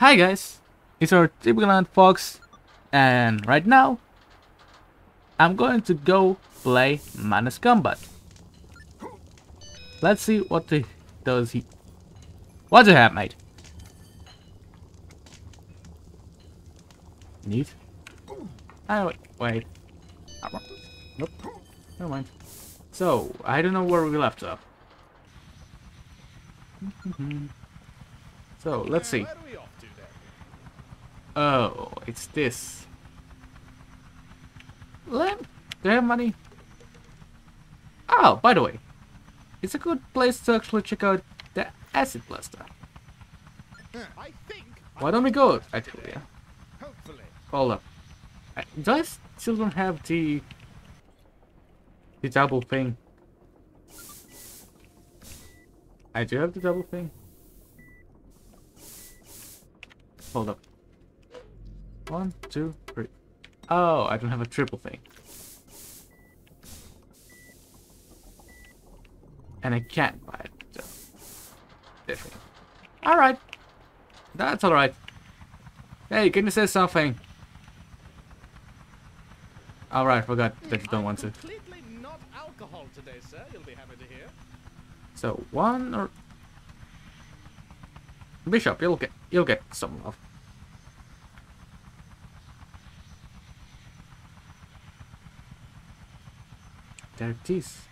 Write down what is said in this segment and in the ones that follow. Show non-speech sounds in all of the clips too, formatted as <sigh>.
Hi guys, it's our typical Fox, and right now I'm going to go play Madness Combat. Let's see what the does he. What do you have, mate? Neat. Oh wait, ah, wait. Nope. Never mind. So I don't know where we left off. <laughs> so let's see. Oh, it's this. Let do I have money? Oh, by the way, it's a good place to actually check out the acid blaster. I think. Why don't we go? I tell you. Hold up. I, do I still don't have the the double thing? I do have the double thing. Hold up. One, two, three. Oh, I don't have a triple thing. And I can't buy it. So. Alright. That's alright. Hey, can you say something? Alright, forgot that you don't want to. Not alcohol Today, sir. You'll be happy to hear. so one or Bishop, you'll get you'll get some love. There it is.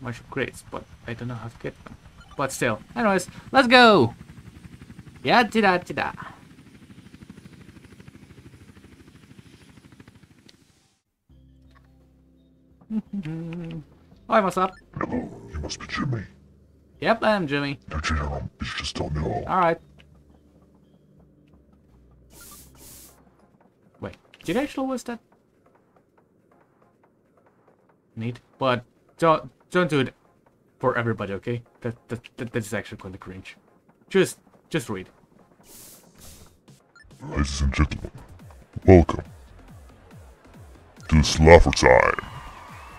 Much grades, but I don't know how to get them. But still. Anyways, let's go! Yeah, da da da. Hi, what's up? Hello, you must be Jimmy. Yep, I am Jimmy. No, you know, you just don't know. Alright. Wait, did I actually lose that? Neat. But don't don't do it for everybody, okay? That that, that that's actually quite cringe. Just just read. Ladies and gentlemen, welcome to Slaughter Time.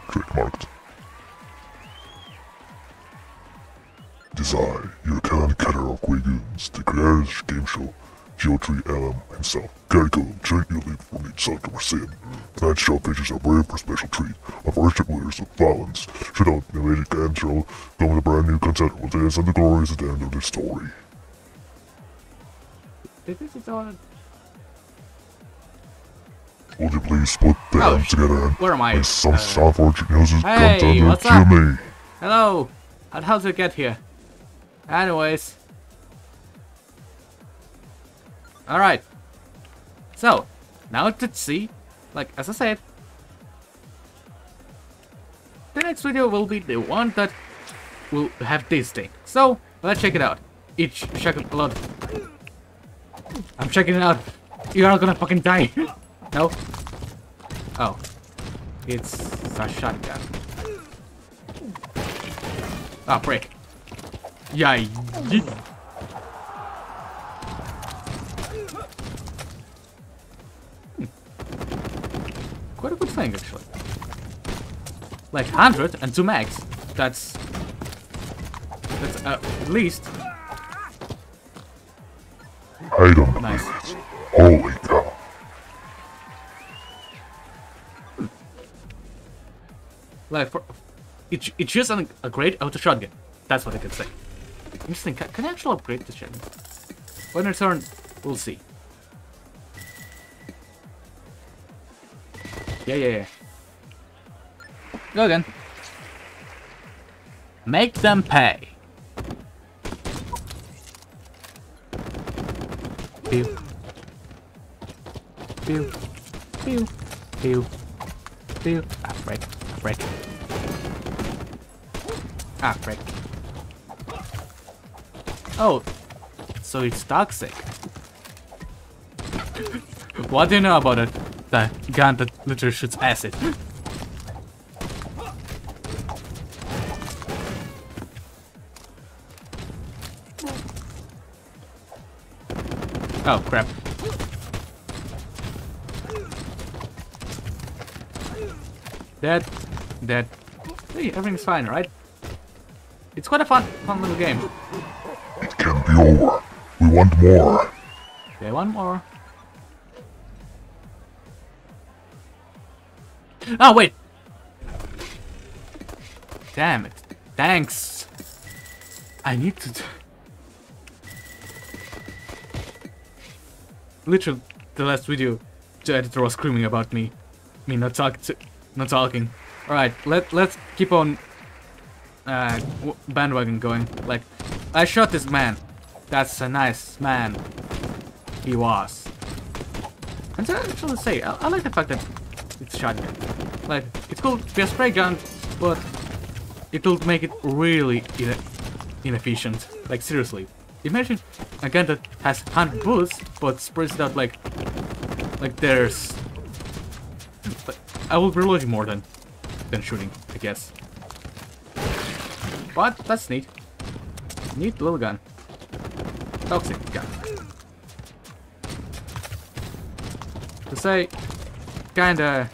Trademarked. It is I, your Khan Cutter of Quagoons, the greatest game show, Geotree LM himself. Gary Cool, gently from each side to sin. Tonight's show features a brave for special treat of worship leaders of violence. Should out the magic come with a brand new content with this and the glories at the end of the story. This is all... Would you please put them Oh, together and where am I? some Uh, South Fortune Houses hey, content what's up? Jimmy? Hello! How how did I get here? Anyways. Alright. So, now to see, like, as I said, the next video will be the one that will have this thing. So, let's check it out. Each check load. I'm checking it out. You're not gonna fucking die. <laughs> no? Oh. It's a shotgun. Ah, break. Yeah. Quite a good thing, actually. Like 100 and 2 max. That's... That's uh, at least... I don't Nice. Holy cow. Like, for... It, it's just an, a great auto shotgun. That's what I can say. Interesting. Can, can I actually upgrade this shotgun? When I turn, we'll see. Yeah, yeah, yeah. Go again. Make them pay. Pew. Pew. Pew. Pew. Pew. Ah, break. Ah, break. Ah, break. Oh, so it's toxic. <laughs> what do you know about it? The gun that literally shoots acid. Oh, crap. Dead. Dead. Hey, everything's fine, right? It's quite a fun, fun little game. It can be over. We want more. Okay, one more. Oh, wait! Damn it. Thanks! I need to... Literally, the last video, the editor was screaming about me. Me not talk to, not talking. Alright, let, let's keep on uh, bandwagon going. Like, I shot this man. That's a nice man. He was. And so I actually say, I, I like the fact that it's shotgun. To be a spray gun, but it will make it really ine inefficient. Like, seriously. Imagine a gun that has 100 bullets, but sprays it out like... Like there's... I will be reloading more than, than shooting, I guess. But, that's neat. Neat little gun. Toxic gun. To say, kinda...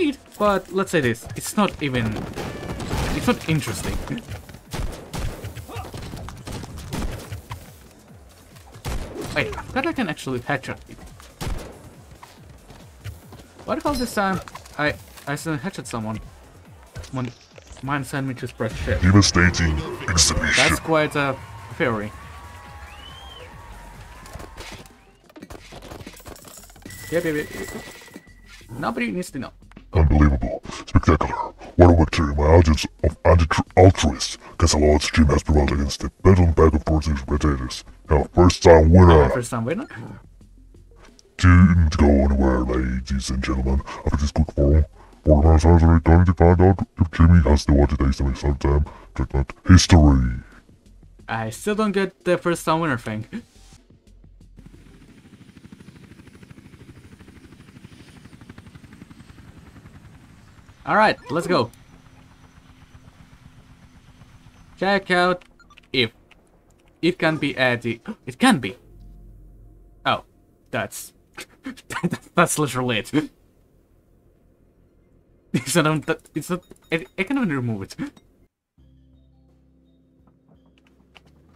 It's but let's say this, it's not even... It's not interesting. Wait, I forgot I can actually headshot people. What if all this time I I accidentally headshot someone when mine sent me to spread shit? Devastating exhibition. That's quite a theory. Yep, yep, yep. yep. Nobody needs to know. Spectacular. What a victory. My audience of anti-altruists against the Lord's dream has prevailed against the bedlam bag of poor spectators. Now, first time winner. First time winner? Didn't go anywhere, ladies and gentlemen. After this quick forum, Borderlands has already done to find out if Jimmy has the it takes to make some time treatment history. I still don't get the first time winner thing. Alright, let's go. Check out if it can be added. <gasps> It can be. Oh, that's <laughs> that's literally it. <laughs> it's not. It's not. I, I can even remove it. <laughs>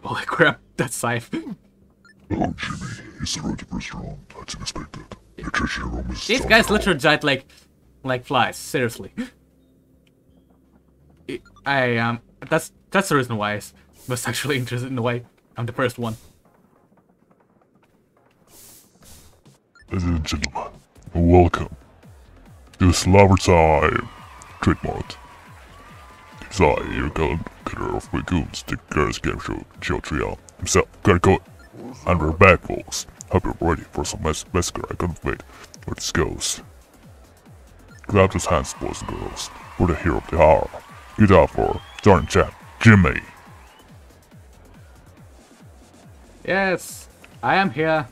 Holy crap! That's safe. Oh, Jimmy, it's the road to round. That's unexpected. Your room is. These guys literally died like, like flies. Seriously. I um. That's that's the reason why I was sexually interested in the way I'm the first one. Ladies and gentlemen, welcome to Slaughter Time trademark. Desire your gun cutter of Dragoons, the Girls Game Show, Trio himself, go. And we're back, folks. Hope you're ready for some mass massacre. I can't wait where this goes. Grab those hands, boys and girls. We're the hero of the hour. Get out for starting chat, Jimmy. Yes, I am here.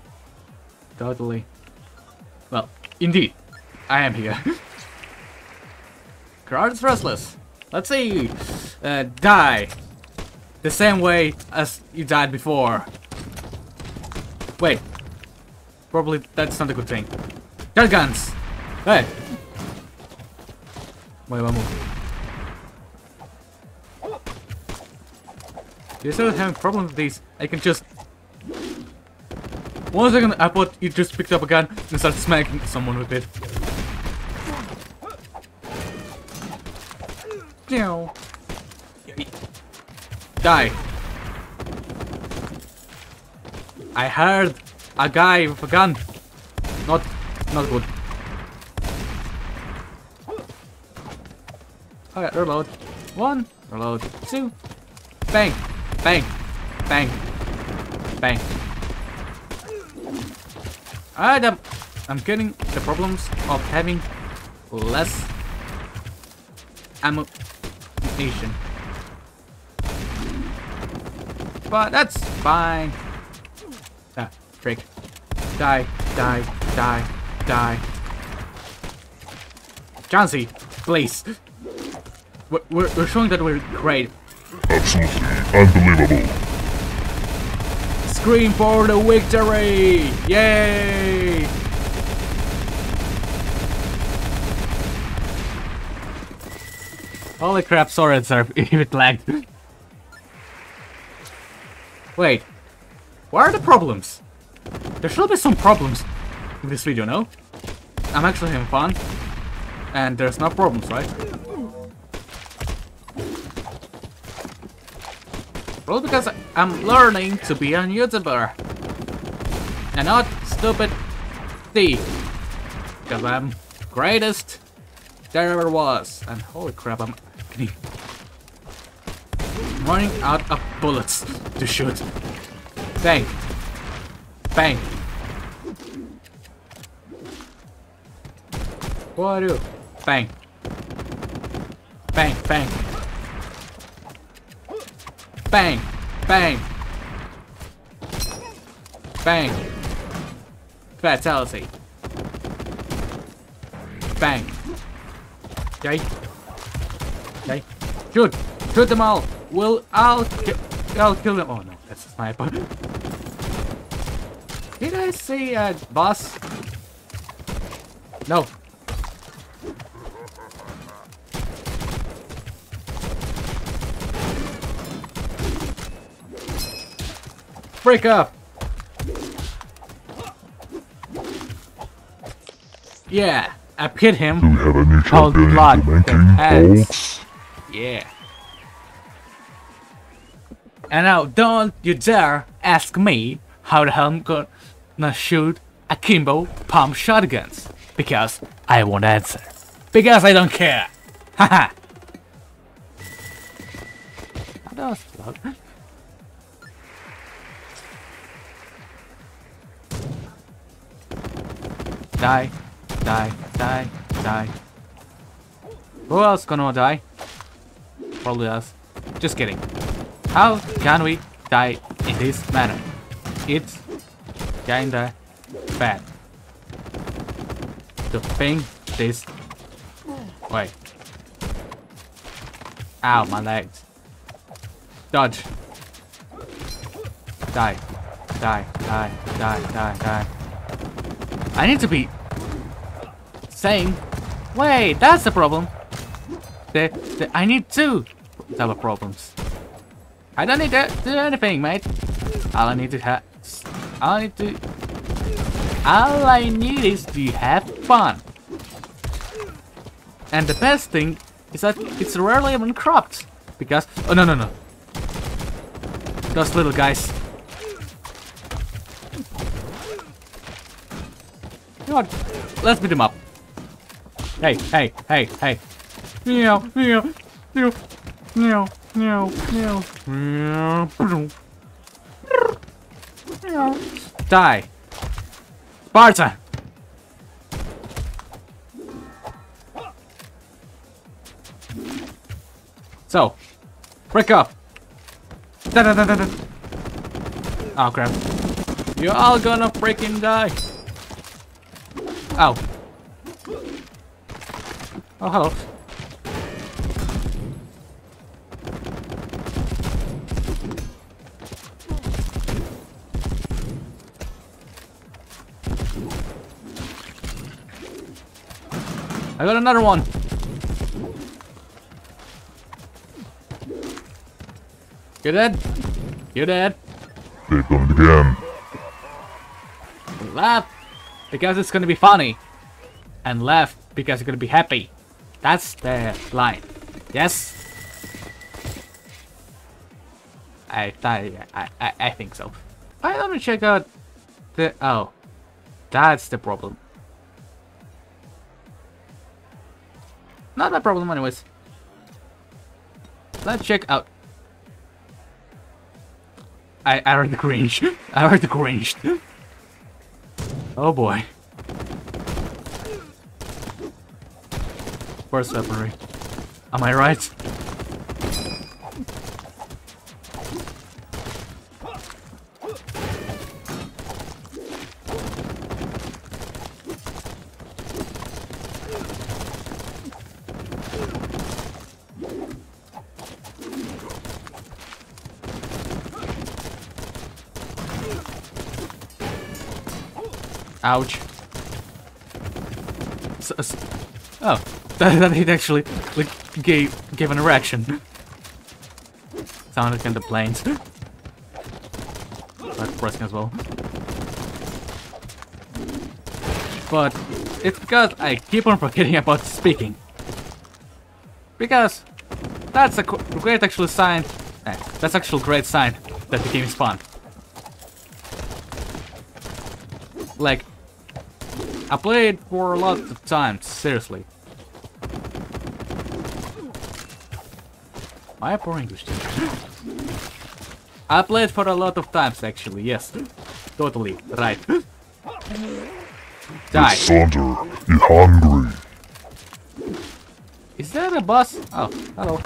Totally. Well, indeed, I am here. <laughs> Crowd is restless. Let's see. Uh, die. The same way as you died before. Wait. Probably that's not a good thing. Shotguns! Hey! One more. You're still having problems with these. I can just... One second, I thought you just picked up a gun and started smacking someone with it. No. Die. I heard a guy with a gun. Not, not good. Okay, reload. One, reload. Two. Bang, bang, bang, bang. Alright, I'm, I'm getting the problems of having less ammunition. But that's fine. Ah, freak. Die, die, die, die. Chauncey, please. We're, we're, we're showing that we're great. Absolutely unbelievable. Scream for the victory! Yay! Holy crap, sorry sir, <laughs> if it lagged. Wait, Where are the problems? There should be some problems in this video, no? I'm actually having fun. And there's no problems, right? Well, because I'm learning to be a YouTuber. And not stupid thief. Because I'm greatest there ever was. And holy crap, I'm running out of bullets to shoot. Bang. Bang. What are you? Bang. Bang, bang. Bang. Bang. Bang. Fatality. Bang. Okay. Okay. Shoot. Shoot them all. Will I'll ki I'll kill them. Oh no, that's a sniper. Did I see a boss? No. Break up. Yeah, I hit him. Do we have a new Called champion Blood in the making, Axe. folks? Yeah. And now, don't you dare ask me how the hell I'm gonna shoot akimbo pump shotguns. Because I won't answer. Because I don't care. <laughs> Haha. that was loud. Die, die, die, die. Who else gonna die? Probably us. Just kidding. How can we die in this manner? It's kinda bad. To think this way. Ow, my legs. Dodge. Die. Die, die, die, die, die. I need to be saying, wait, that's the problem. The, the, I need two type problems. I don't need to do anything, mate. All I need to have, all I need to, all I need is to have fun. And the best thing is that it's rarely even cropped. Because, oh no, no, no. Those little guys. What? Let's beat them up. Hey, hey, hey, hey. Meow, meow, meow, meow, meow, meow, meow, meow. Die. Sparta! So, break up. Da da da da da. Oh crap! You're all gonna freaking die. Ow. Oh hello. I got another one. You dead? You dead? They've done it again. Laugh because it's gonna be funny. And laugh because you're gonna be happy. That's the line. Yes? I I I, I, think so. I let me check out the oh. That's the problem. Not my problem anyways. Let's check out. I, I heard the <laughs> cringe. I heard the cringe. Oh boy. First weaponry. Am I right? Ouch. Oh, <laughs> that, that hit actually like gave gave an erection. Sounded kind of planes. That's pressing as well. But it's because I keep on forgetting about speaking. Because that's a great actual sign. eh, that's actual great sign that the game is fun. Like, I played for a lot of times, seriously. Why poor English teacher? I played for a lot of times actually, yes. Totally, right. Die. You hungry? Is that a boss? Oh, hello.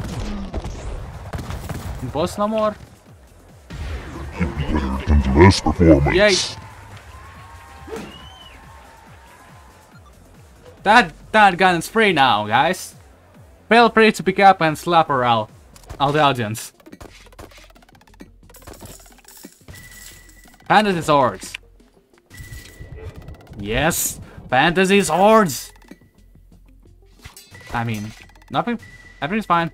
Boss no more? Better than the last performance. Yay! That that gun is free now, guys. Feel free to pick up and slap out, out the audience. Fantasy swords. Yes, fantasy swords. I mean, nothing. Everything's fine.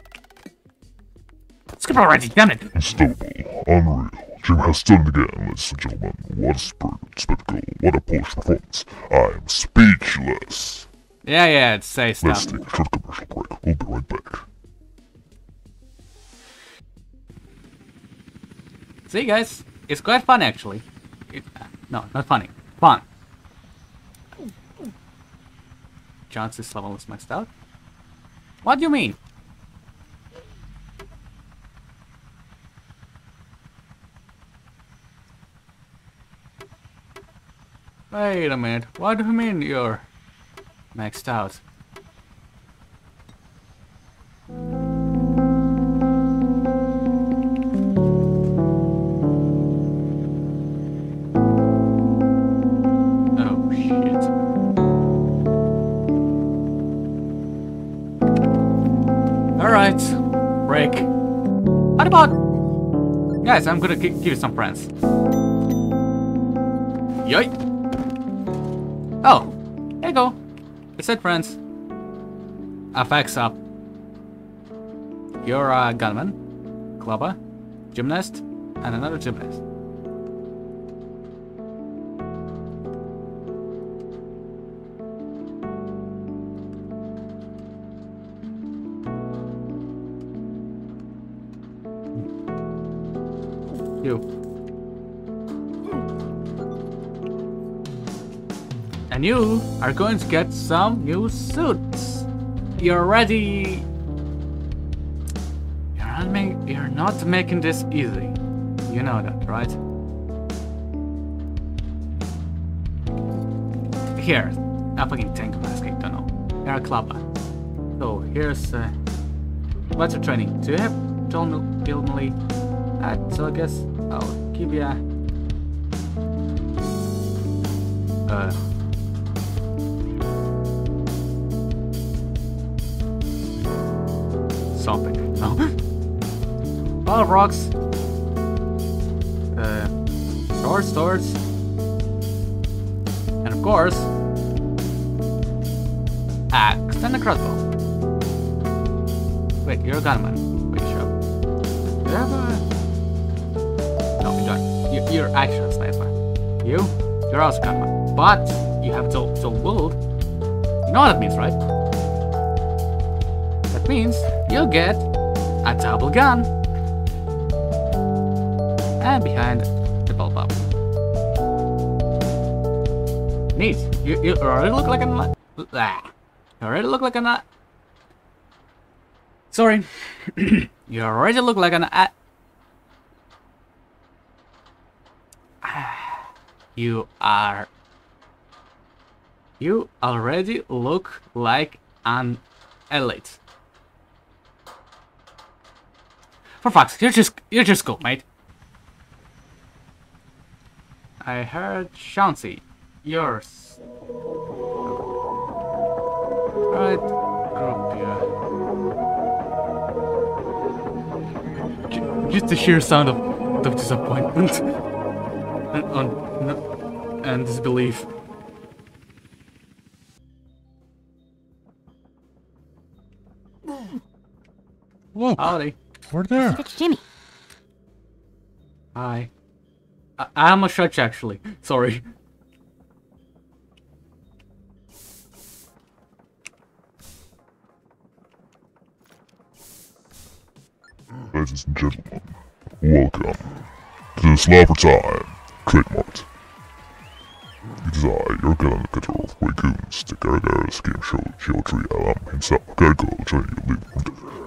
Skip already, damn it! Unstoppable, unreal. Jim has done it again, ladies and gentlemen. What a spectacle. What a polished performance. I'm speechless. Yeah, yeah, it say Let's take a short commercial break. We'll be right back. See, guys, it's quite fun actually. It, no, not funny. Fun. Johnson's level is maxed out. What do you mean? Wait a minute. What do you mean you're maxed out? Oh shit. Alright. Break. What about... Guys, I'm gonna give you some friends. Yoy! Oh. It said friends. FX up. You're a gunman, clubber, gymnast, and another gymnast. You. And you are going to get some new suits. You're ready. You're not, make, you're not making this easy. You know that, right? Here, a fucking tank mask, I don't know. You're a clubber. So here's uh, what's training? Do you have told me uh, so I guess I'll give you a uh, something. No. Ball of rocks. Uh, swords, swords. And of course, axe and a crossbow. Wait, you're a gunman. Wait, shut. Do you have a... No, you don't. You, you're actually a sniper. You? You're also a gunman. But you have dual, dual wield. You know what that means, right? That means you'll get a double gun. And behind the bulb up. Neat. You, you already look like a... Ah. You already look like a... Sorry. <clears throat> you already look like an... <sighs> You are... You already look like an elite. For fuck's you're just you're just cool, mate. I heard Chauncey. Yours. Right, group here. Just the sheer sound of, of disappointment <laughs> and, on, and disbelief. Look, Howdy. We're there. It's Jimmy. Hi. I I'm a judge actually. Sorry. Ladies and gentlemen, welcome to the Slapper Time trademarked. It is I, your Galactor of Wagoons, the Garagaris game show, Geometry Alam himself, Gargo, joining you live from the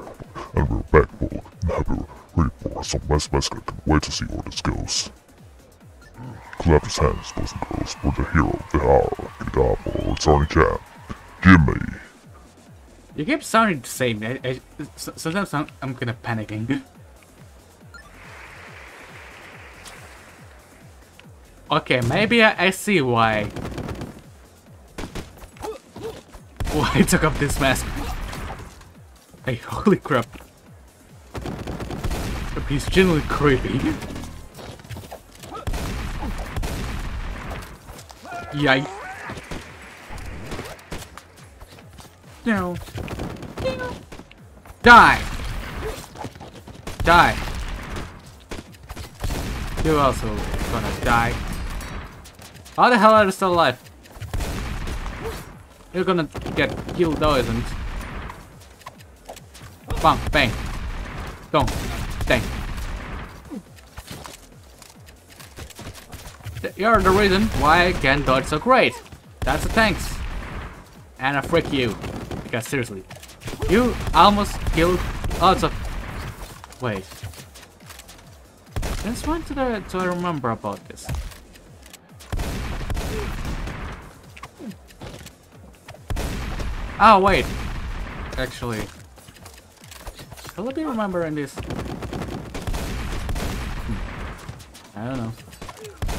And we're back, full and happy, ready for some mass massacre. Can't wait to see where this goes. Clap his hands, boys and girls, for the hero of the hour, get up or returning champ, Jimmy. You keep sounding the same. I, I, sometimes I'm, I'm of panicking. okay, maybe I, I see why. Why I took up this mask. Hey, holy crap. He's genuinely creepy. Yikes. No. Die! Die! You're also gonna die. How the hell are you still alive? You're gonna get killed though, isn't Bang, bang. Don't. Dang. Th- You're the reason why I can dodge so great. That's a thanks. And I freak you. Because seriously, you almost killed lots of... Wait. Since when did I, do I remember about this? Oh, wait. Actually. Will I be remembering this? I don't know.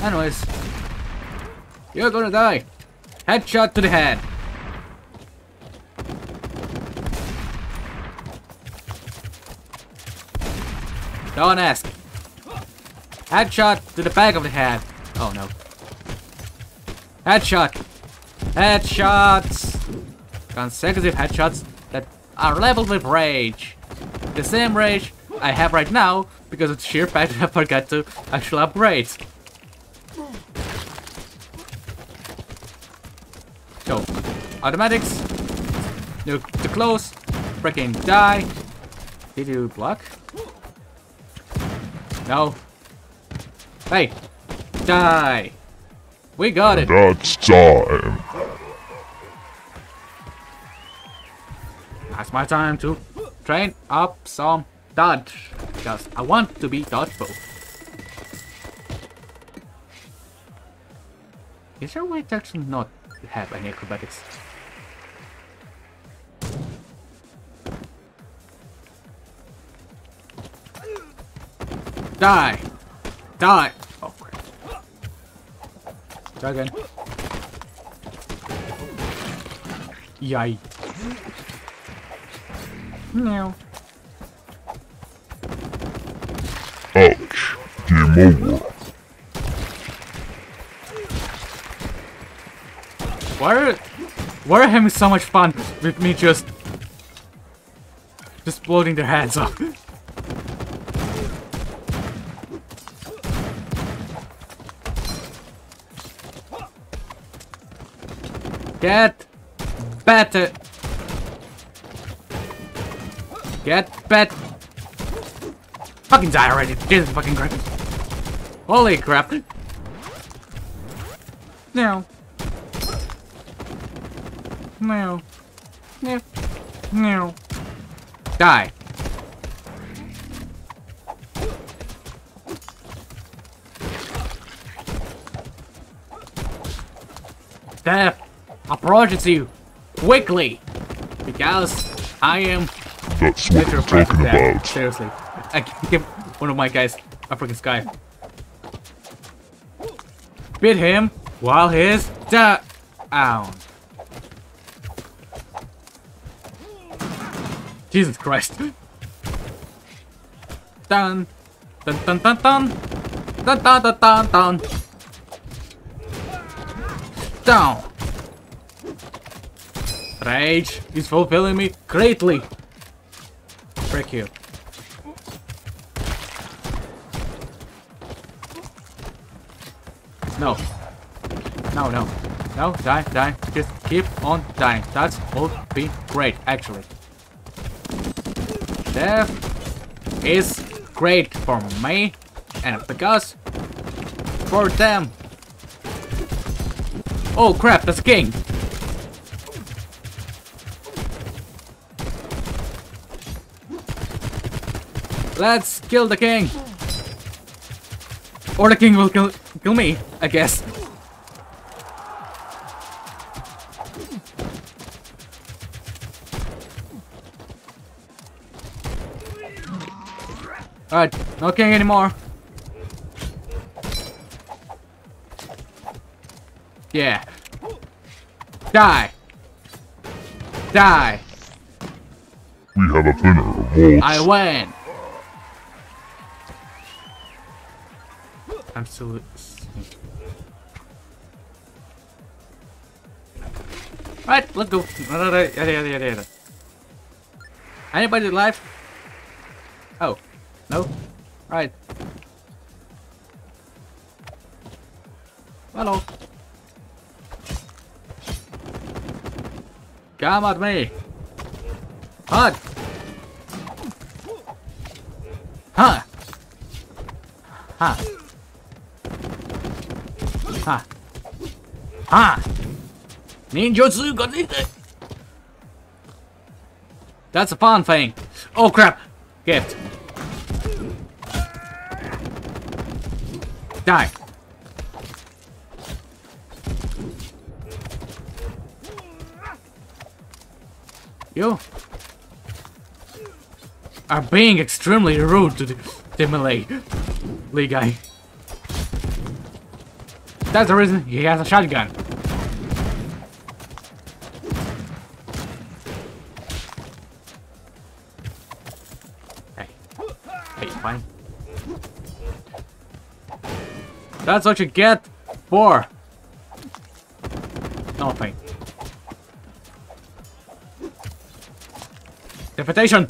Anyways. You're gonna die. Headshot to the head. Don't ask. Headshot to the back of the head. Oh no. Headshot. Headshots. Consecutive headshots that are leveled with rage. The same rage I have right now because of the sheer fact that I forgot to actually upgrade. So, automatics. No, too close. Freaking die. Did you block? No. Hey! Die! We got it! That's time. That's my time to train up some dodge. Because I want to be dodgeable. Is there a way to actually not have any acrobatics? Die! Die! Oh crap. Try again. Yay. No. Ouch. Game over. Why are, why are having so much fun with me just just bloating their heads off? Get better. Get bet. Fucking die already. Jesus fucking Christ. Holy crap. No. No. No. No. Die. Death approaches you quickly because I am That's what. I'm talking President. about. Seriously. I give one of my guys a freaking sky. Beat him while he's down. Jesus Christ. Dun. Dun dun dun dun. Dun dun dun dun dun. Down. Rage is fulfilling me greatly. Frick you. No. No, no. No, die, die. Just keep on dying. That would be great, actually. Death is great for me and because for them. Oh crap, that's a king. Let's kill the king. Or the king will kill kill me, I guess. Alright, no king anymore. Yeah. Die. Die. We have a winner. I win. I'm. Right, let's go. Anybody alive? Oh, no. Right. Hello. Come at me. Hot. Huh. Huh. Huh. Ninjutsu got it. That's a fun thing. Oh crap. Gift. Die. You are being extremely rude to the, the Malay Lee guy. That's the reason he has a shotgun. That's what you get for nothing. Deportation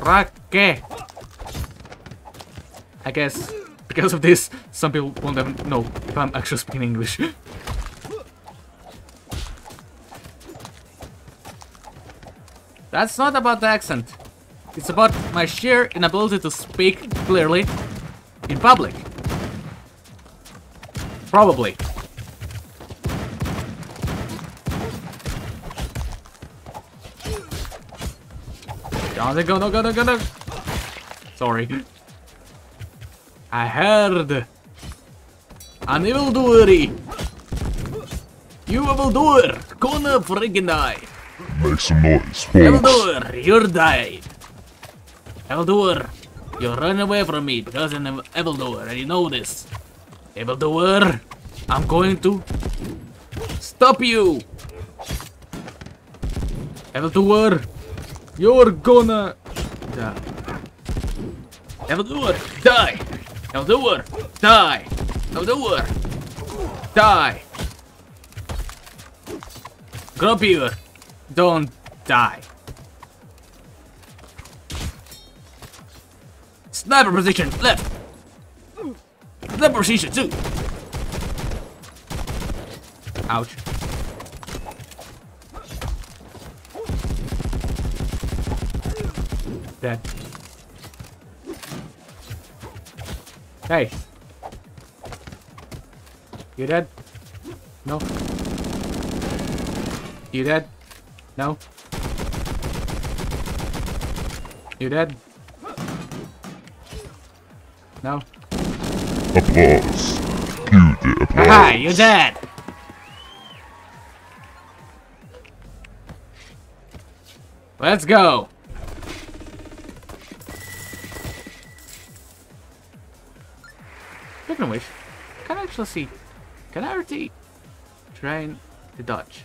Raque. I guess because of this, some people won't even know if I'm actually speaking English. <laughs> That's not about the accent. It's about my sheer inability to speak clearly in public. Probably. Down they go, no, go, no, go, no. Sorry. I heard an evildoer. You evildoer, gonna friggin' die. Make some noise. Evildoer, you're died. Evildoer, you run away from me because I'm and you know this. Evildoer, I'm going to stop you. Evildoer, you're gonna die. Evildoer, die. Evildoer, die. Evildoer, die. Grumpier, don't die. Sniper position, left. Sniper position, two. Ouch. Dead. Hey. You dead? No. You dead? No. You dead? No. Applause. Cue the applause. Haha, you dead! Let's go! Speaking of which, can I actually see? Can I already train the dodge?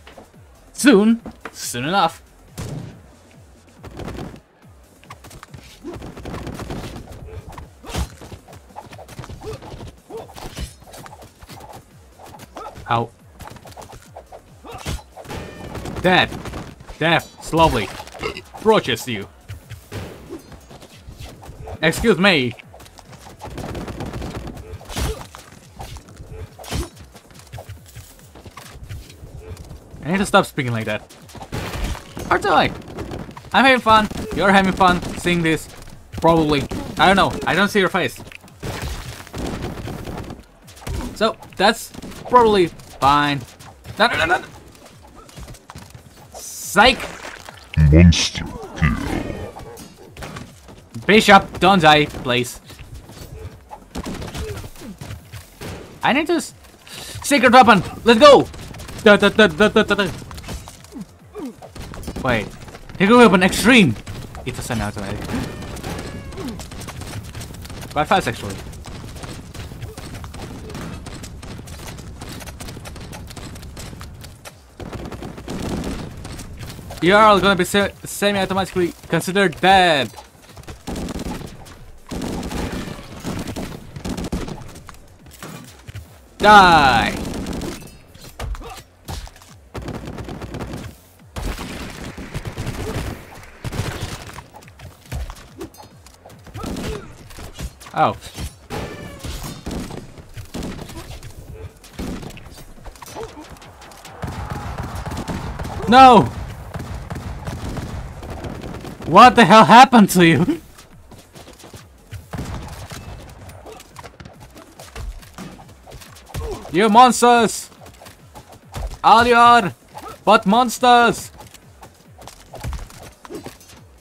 Soon! Soon enough! Ow. Dead. Death. Slowly. approaches you. Excuse me. I need to stop speaking like that. To like. I'm having fun. You're having fun seeing this. Probably. I don't know. I don't see your face. So, that's probably fine. No, no, no, no. Psych! Monster kill. Bishop, don't die, please. I need to... Secret weapon! Let's go! Da, da, da, da, da, da, da. Wait. Secret weapon extreme! It's a semi-automatic. Quite fast, actually. You are all gonna be se semi-automatically considered dead. Die! Oh. No! What the hell happened to you? You monsters! All you are but monsters!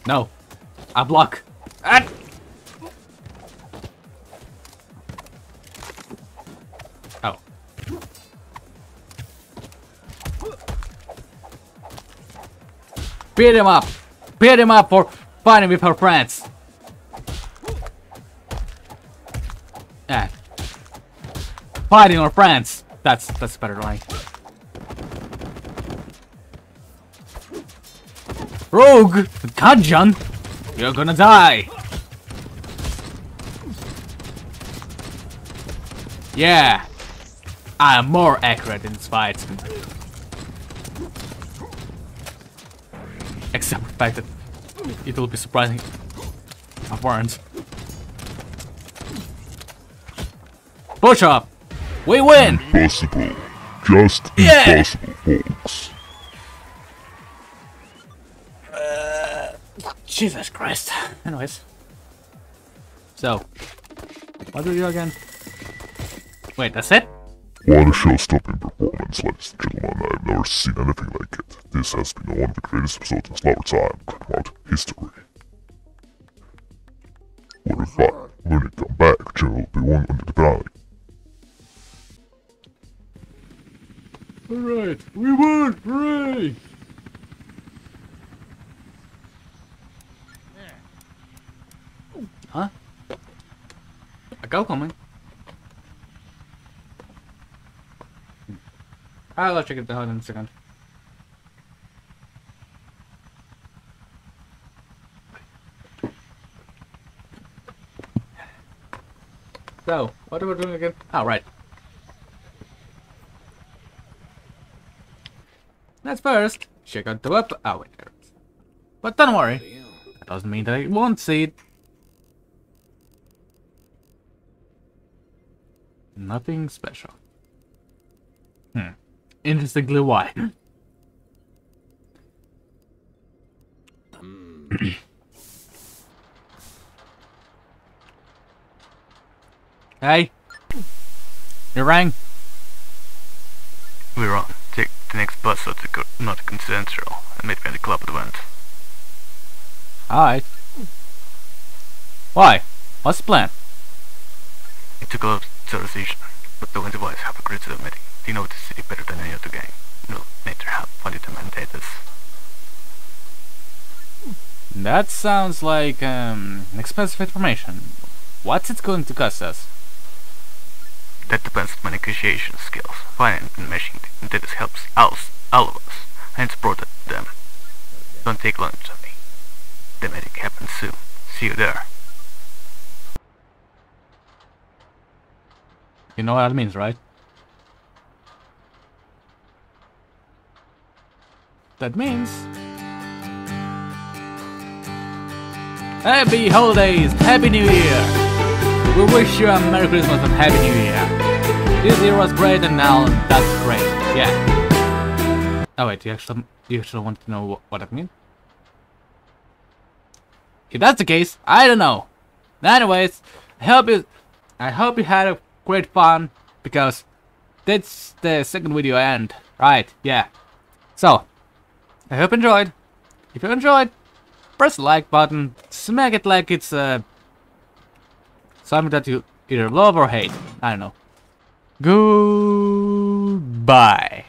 No. I block. Beat him up! Beat him up for fighting with her friends! Fighting our friends! That's that's better line. Rogue! Kajan! You're gonna die! Yeah! I am more accurate in this fight. Except for the fact that it will be surprising. I weren't. Push up! We win! Impossible. Just Yeah. impossible, folks. Uh, Jesus Christ. Anyways. So. What do we do again? Wait, that's it? What a show-stopping performance, ladies and gentlemen. I've never seen anything like it. This has been one of the greatest episodes in Slower Time throughout history. What if check it out in a second. So, what are we doing again? Oh, right. Let's first check out the web. Oh, wait, there it is. But don't worry. That doesn't mean that I won't see it. Nothing special. Interestingly, why? <clears throat> hey. You rang? We're on. Take the next bus so to not Central and meet me at the club event. Alright. Why? What's the plan? It took a lot of decision, but the winter boys have agreed to the meeting. They know the city better than any other gang. No to help find it this. That sounds like um, expensive information. What's it going to cost us? That depends on my negotiation skills. Finding and meshing the this helps us, all of us, and it's brought them. Don't take long to me. The meeting happens soon. See you there. You know what that means, right? That means Happy holidays, Happy New Year. We wish you a Merry Christmas and Happy New Year. This year was great and now that's great. Yeah. Oh wait, you actually, you actually want to know what, what that means? If that's the case, I don't know. Anyways, I hope you, I hope you had a great fun because that's the second video end, right? Yeah. So, I hope you enjoyed. If you enjoyed, press the like button, smack it like it's uh, something that you either love or hate. I don't know. Goodbye.